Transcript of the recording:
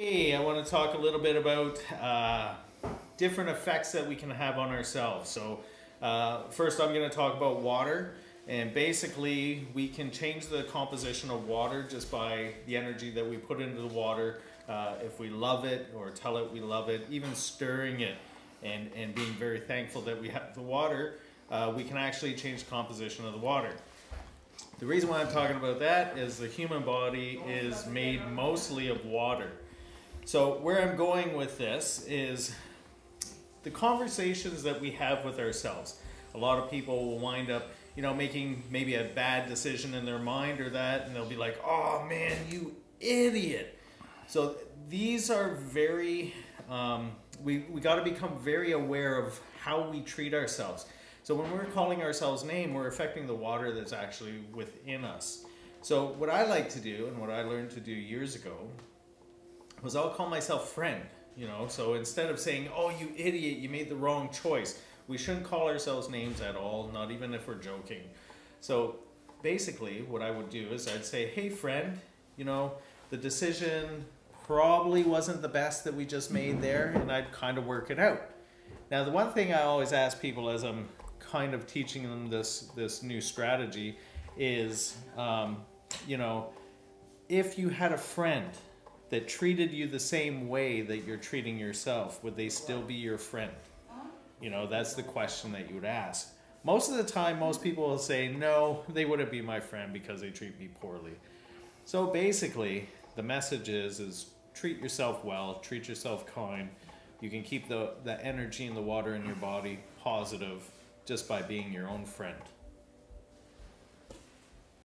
Hey, I want to talk a little bit about uh, different effects that we can have on ourselves. So, uh, first, I'm going to talk about water. And basically, we can change the composition of water just by the energy that we put into the water. Uh, if we love it or tell it we love it, even stirring it and, and being very thankful that we have the water, uh, we can actually change the composition of the water. The reason why I'm talking about that is the human body is made mostly of water. So, where I'm going with this is the conversations that we have with ourselves. A lot of people will wind up, you know, making maybe a bad decision in their mind or that, and they'll be like, oh man, you idiot. So, these are very, um, we, we got to become very aware of how we treat ourselves. So, when we're calling ourselves name, we're affecting the water that's actually within us. So, what I like to do, and what I learned to do years ago, was I'll call myself friend, you know. So instead of saying, "Oh, you idiot, you made the wrong choice," we shouldn't call ourselves names at all, not even if we're joking. So basically, what I would do is I'd say, "Hey, friend, you know, the decision probably wasn't the best that we just made there," and I'd kind of work it out. Now, the one thing I always ask people as I'm kind of teaching them this this new strategy is, um, you know, if you had a friend that treated you the same way that you're treating yourself, would they still be your friend? You know, that's the question that you would ask. Most of the time, most people will say, no, they wouldn't be my friend because they treat me poorly. So basically, the message is, is treat yourself well, treat yourself kind. You can keep the, the energy and the water in your body positive just by being your own friend.